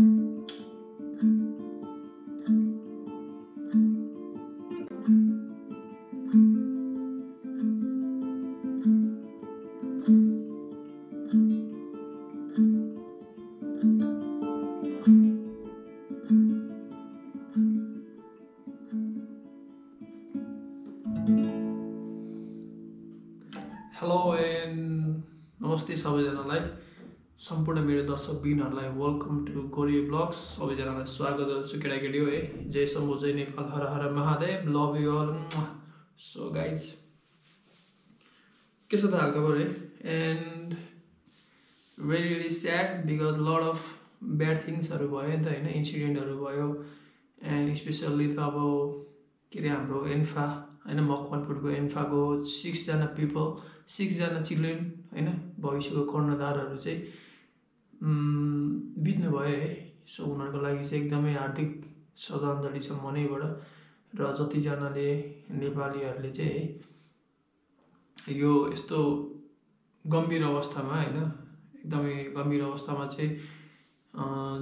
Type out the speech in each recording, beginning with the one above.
Hello दर्शकबिनहरूलाई welcome to chorio blogs सबैजनालाई स्वागत गर्छु केटाकेटी हो है जय शम्भु जय नेपाल हर हर Mahadev love you all so guys के छ त हालखबर है and very very sad because lot of bad थिङ्सहरू भयो नि त होइन? इन्सिडेन्टहरू भयो। एन्ड स्पेसल्ली त अब के अरे हाम्रो एन्फा होइन? मकवानपुरको एन्फाको सिक्सजना पिपल सिक्सजना चिल्ड्रेन होइन? भविष्यको कर्णधारहरू चाहिँ बित्नु भयो है। सो उनीहरूको लागि चाहिँ एकदमै हार्दिक श्रद्धाञ्जली छ मनैबाट र जतिजनाले नेपालीहरूले चाहिँ यो यस्तो गम्भीर अवस्थामा होइन एकदमै गम्भीर अवस्थामा चाहिँ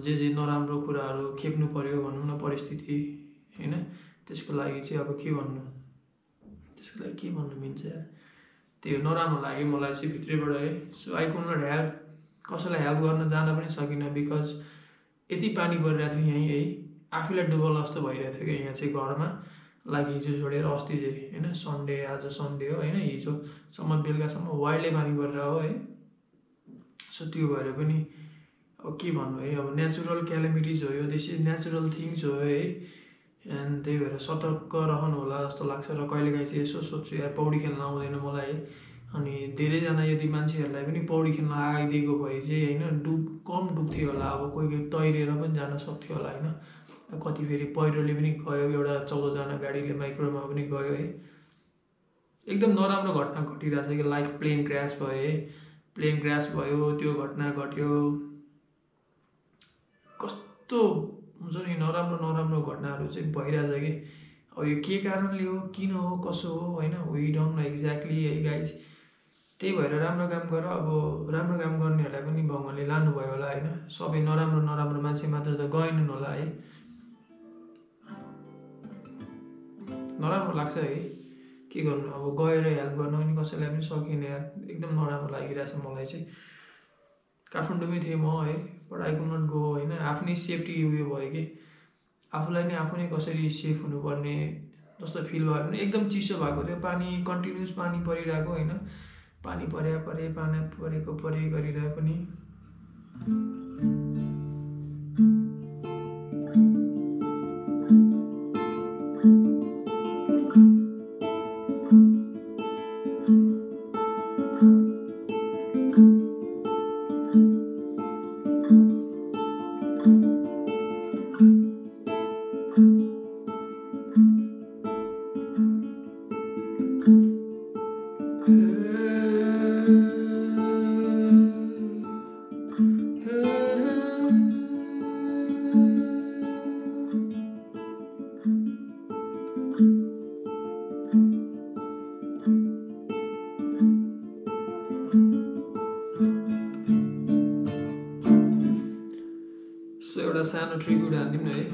जे जे नराम्रो कुराहरू खेप्नु पऱ्यो भनौँ न परिस्थिति होइन। त्यसको लागि चाहिँ अब के भन्नु? त्यसको लागि के भन्नु मिल्छ यार? त्यो नराम्रो लाग्यो मलाई चाहिँ भित्रैबाट है। So I could not help कसैलाई हेल्प गर्न जान पनि सकिनँ बिकज यति पानी परिरहेको थियो यहीँ है आफूलाई डुबल जस्तो भइरहेको थियो क्या यहाँ चाहिँ घरमा। लाइक हिजो छोडेर अस्ति चाहिँ होइन सन्डे आज सन्डे हो होइन हिजोसम्म बेलुकासम्म वाइल्डै पानी परेर हो है। सो त्यो भएर पनि अब के भन्नु है अब नेचुरल क्यालेमिटिज हो यो त्यसै नेचुरल थिङ्स हो है। एन्ड त्यही भएर सतर्क रहनु होला जस्तो लाग्छ र कहिलेकाहीँ चाहिँ यसो सोध्छु यार पौडी खेल्न आउँदैन मलाई अनि धेरैजना यदि मान्छेहरूलाई पनि पौडी खेल्न आइदिएको भए चाहिँ होइन डुब कम डुब्थ्यो होला अब कोही कोही तैरेर पनि जान सक्थ्यो होला होइन। कति फेरि पहिरोले पनि गयो एउटा चौधजना गाडीले माइक्रोमा पनि गयो है। एकदम नराम्रो घटना घटिरहेको छ कि लाइक प्लेन क्रास भयो है। प्लेन क्रास भयो त्यो घटना घट्यो। कस्तो हुन्छ नि नराम्रो नराम्रो घटनाहरू चाहिँ भइरहेछ कि। अब यो के कारणले हो किन हो कसो हो होइन वी डोन्ट नो एक्ज्याक्टली है गाइज त्यही भएर राम्रो काम गर अब राम्रो काम गर्नेहरूलाई पनि भगवान्ले लानुभयो होला होइन। सबै नराम्रो नराम्रो मान्छे मात्र त गएनन् होला है। नराम्रो लाग्छ है। के गर्नु अब गएर हेल्प गर्न पनि कसैलाई पनि सकिने एकदम नराम्रो लागिरहेछ मलाई चाहिँ। काठमाडौँमै थिएँ म है but I could not go होइन आफ्नै सेफ्टी उयो भयो कि। आफूलाई नै आफू नै कसरी सेफ हुनुपर्ने जस्तो फिल भयो भने एकदम चिसो भएको थियो। पानी कन्टिन्युस पानी परिरहेको होइन। पानी परे परे पानी परेको परे गरिरहे पनि। सानो ट्रिब्युट हानिदिउँ न है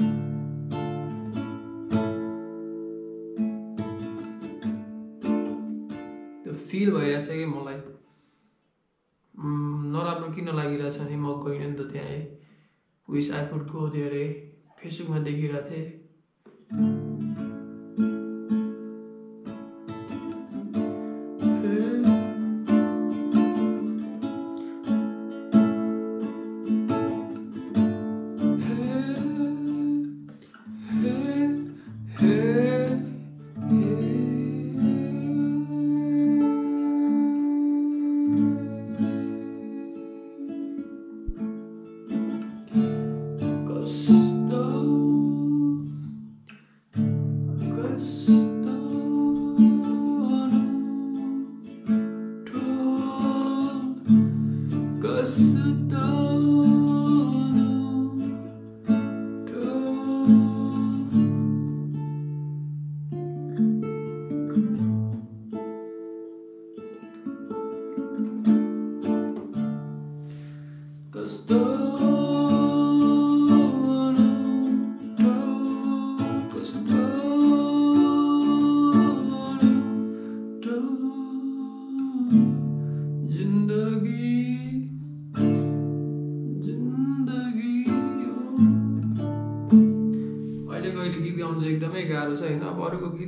फिल भइरहेछ कि मलाई नराम्रो किन लागिरहेछ भने म गइनँ नि त त्यहाँ है विस आई कुड गो है फेसबुकमा देखिरहेको थिएँ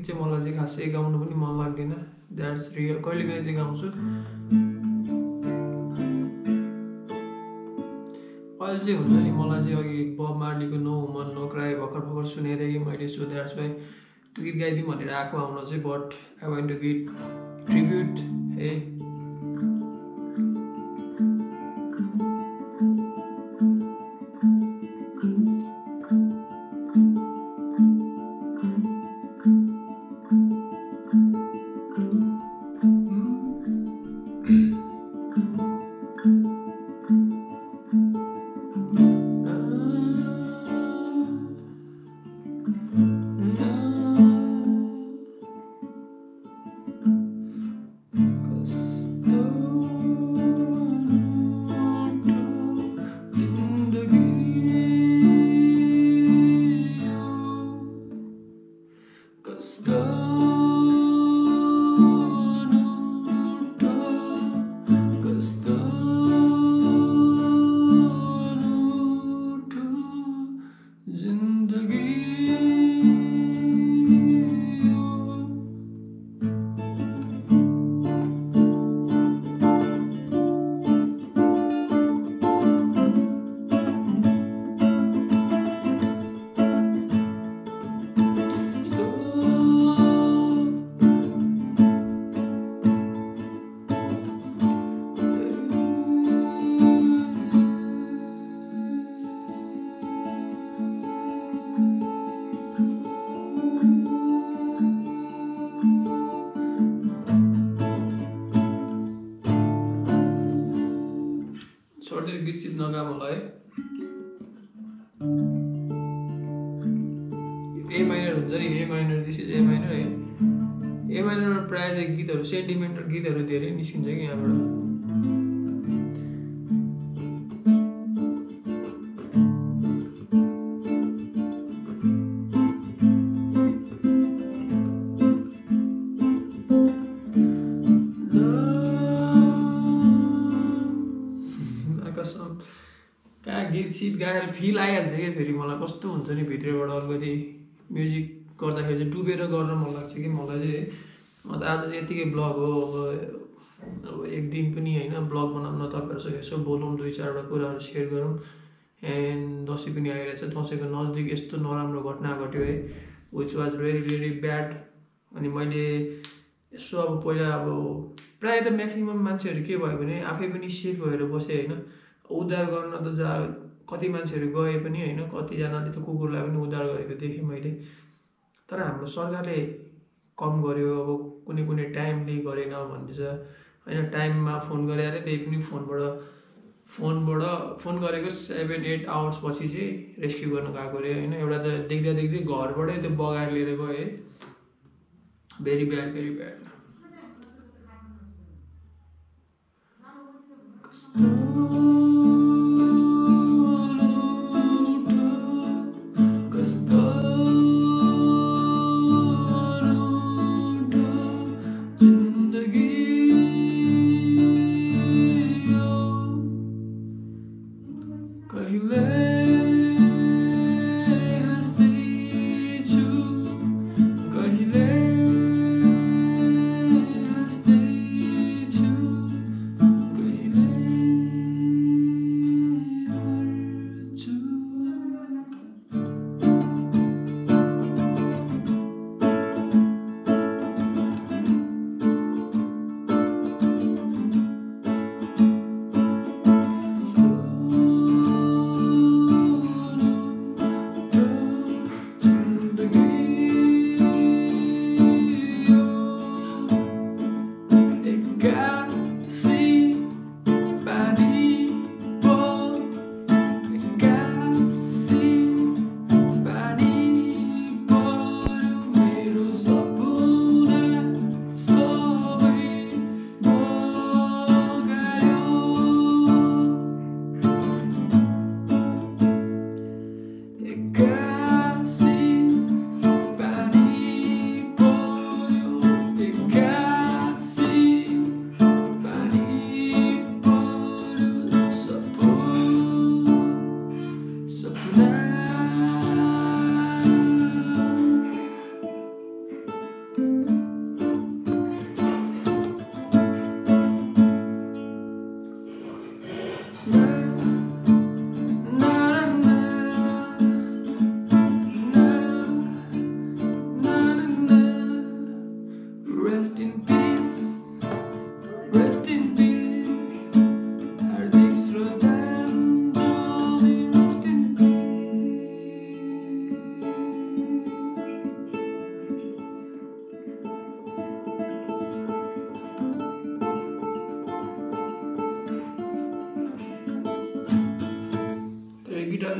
चाहिँ मलाई चाहिँ खासै गाउनु पनि मन लाग्दैन। द्याट्स रियल कहिलेकाहीँ चाहिँ गाउँछु। अहिले चाहिँ हुन्छ नि मलाई चाहिँ अघि बब मार्लीको नो मन नो क्राई भर्खर भर्खर सुनेर कि मैले सो द्याट्स वाइ त्यो गीत गाइदिउँ भनेर आएको आउन चाहिँ but I want to give tribute है छोडिदियो विकसित नगा मलाई ए माइनर हुन्छ नि A minor this is A minor है। ए माइनरमा प्रायः चाहिँ गीतहरू सेन्टिमेन्टल गीतहरू धेरै निस्किन्छ कि यहाँबाट। गीत सित गाएर फिल आइहाल्छ क्या फेरि मलाई। कस्तो हुन्छ नि भित्रबाट अलिकति म्युजिक गर्दाखेरि चाहिँ डुबेर गर्न मन लाग्छ कि? मलाई चाहिँ अन्त आज चाहिँ यतिकै ब्लग हो। अब अब एक दिन पनि होइन ब्लग बनाउन तपाईँहरूसँग यसो बोलौँ दुई चारवटा कुराहरू सेयर गरौँ। एन्ड दसैँ पनि आइरहेछ। दसैँको नजिक यस्तो नराम्रो घटना घट्यो है। Which was very very bad अनि मैले यसो अब पहिला अब प्रायः त म्याक्सिमम् मान्छेहरू के भयो भने आफै पनि सेफ भएर बसे होइन? उद्धार गर्न त जा कति मान्छेहरू गए पनि होइन कतिजनाले त कुकुरलाई पनि उद्धार गरेको देखेँ मैले। तर हाम्रो सरकारले कम गर्यो अब कुनै कुनै टाइमले गरेन भन्छ। होइन टाइममा फोन गरे अरे त्यही पनि फोनबाट फोनबाट फोन गरेको सेभेन एट आवर्स पछि चाहिँ रेस्क्यु गर्न गएको अरे। होइन एउटा त देख्दा देख्दै घरबाटै त्यो बगाएर लिएर गयो है भेरी ब्याड भेरी ब्याड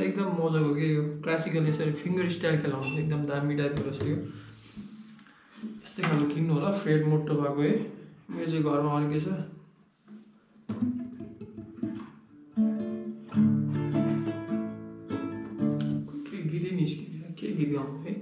एकदम मजाको के यो क्लासिकल यसरी फिङ्गर स्टाइल खेलाउनु एकदम दामी टाइपको रहेछ यो यस्तै खालको किन्नु होला फ्रेड मोटो भएको है मेरो चाहिँ घरमा अर्कै छ के गीतै निस्किन्छ के गीत गाउनु है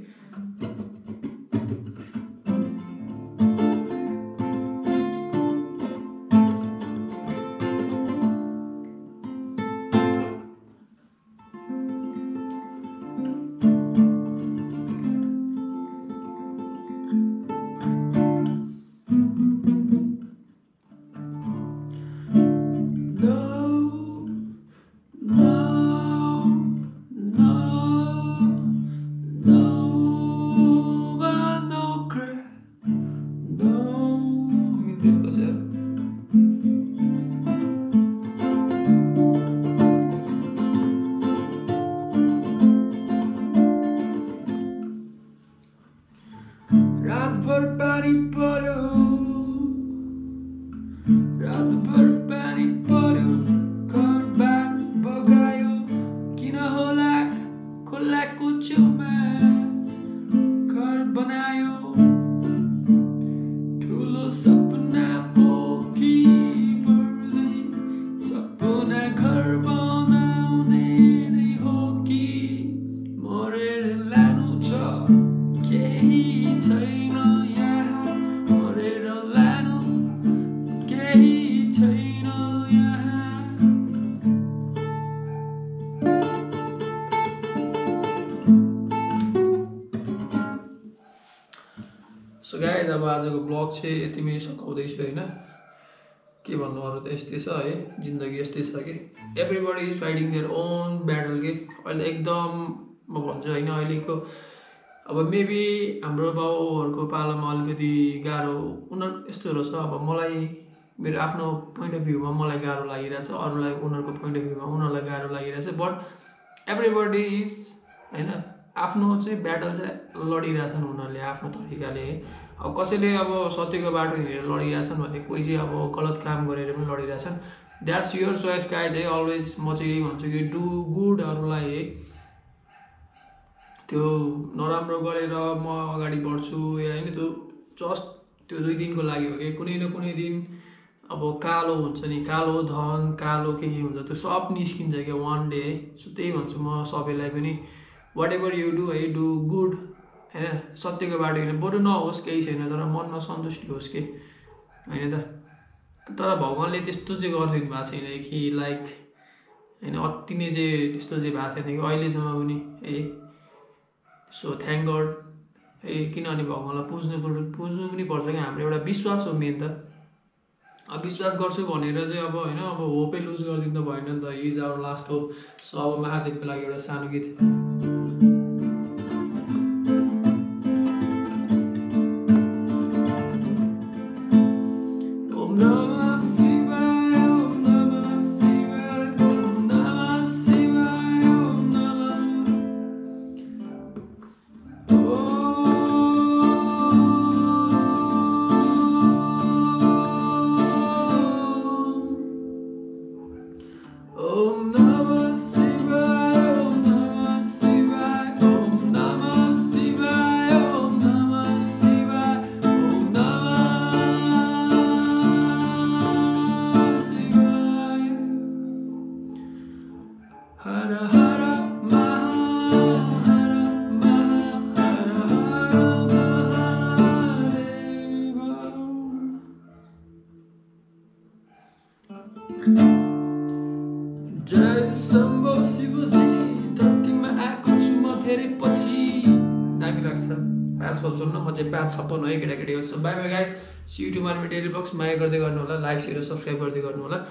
सो गाइज अब आजको ब्लग चाहिँ यतिमै सघाउँदैछु होइन के भन्नु अरू त यस्तै छ है जिन्दगी यस्तै छ कि? Everybody is fighting their own battle के? अहिले एकदम म भन्छु होइन अहिलेको अब मेबी हाम्रो बाउहरूको पालामा अलिकति गाह्रो उनीहरू यस्तो रहेछ अब मलाई मेरो आफ्नो पोइन्ट अफ भ्यूमा मलाई गाह्रो लागिरहेछ अरूलाई उनीहरूको पोइन्ट अफ भ्यूमा उनीहरूलाई गाह्रो लागिरहेछ। बट एभ्रिबडी इज होइन? आफ्नो चाहिँ ब्याटल चाहिँ लडिरहेछन् उनीहरूले आफ्नो तरिकाले। है अब कसैले अब सत्यको बाटो हिँडेर लडिरहेछन् भने कोही चाहिँ अब गलत काम गरेर पनि लडिरहेछन्। द्याट्स युर चोइस गाई चाहिँ अलवेज म चाहिँ यही भन्छु कि डु गुड अरूलाई है त्यो नराम्रो गरेर म अगाडि बढ्छु। या होइन त्यो जस्ट त्यो दुई दिनको लागि हो कि? कुनै न कुनै दिन अब कालो हुन्छ नि। कालो धन कालो के के हुन्छ त्यो सब निस्किन्छ क्या वान डे है सो त्यही भन्छु म सबैलाई पनि। वाट एभर यु डु है डु गुड होइन? सत्यको बाटो हिँड्नु बरु नहोस् केही छैन तर मनमा सन्तुष्टि होस् कि? होइन त? तर भगवान्ले त्यस्तो चाहिँ गरिदिनु भएको छैन कि लाइक होइन अति नै चाहिँ त्यस्तो चाहिँ भएको छैन कि अहिलेसम्म पनि है? सो थ्याङ्क गड है किनभने भगवान्लाई पुज्नु पर्छ पुज्नु पनि पर्छ कि हाम्रो एउटा विश्वास हो मेन त। अब विश्वास गर्छु भनेर चाहिँ अब होइन अब होपै लुज गरिदिनु त भएन नि त। Is our last hope so अब महादेवको लागि एउटा सानो गीत। चाहिँ पाँच छप्पन्न है केटाकेटी हो। So bye bye guys see युट्युबमा डेली बक्स माया गर्दै गर्नु होला लाइक सेयर सब्सक्राइब गर्दै गर्नु होला।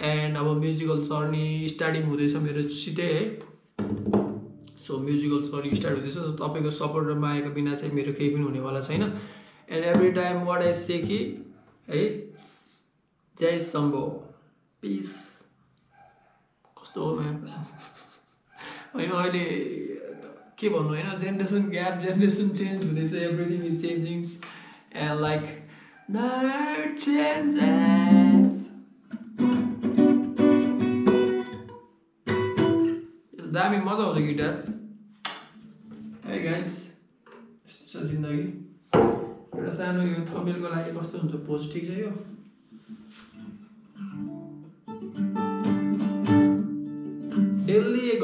एन्ड अब म्युजिकल जर्नी स्टार्टिङ हुँदैछ मेरो सिधै है। सो म्युजिकल जर्नी स्टार्ट हुँदैछ। सो तपाईँको सपोर्ट र मायाको बिना चाहिँ मेरो केही पनि हुनेवाला छैन। And every time what I say कि है जय शम्भो पिस कस्तो हो माया? होइन अहिले के भन्नु होइन जेनेरेसन ग्याप जेनेरेसन चेन्ज हुँदैछ everything is changing and like दामी मजा आउँछ गिटार है गाइस यस्तो छ जिन्दगी एउटा सानो यो थमेलको लागि कस्तो हुन्छ पोज ठिक छ यो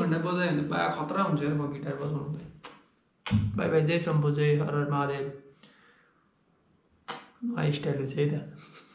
घन्टा बजायो भने बा खतरा हुन्छ यार म गिटार बजाउनु त बाई बाई जय शम्भु जय हर महादेव नयाँ स्टाइल छ है त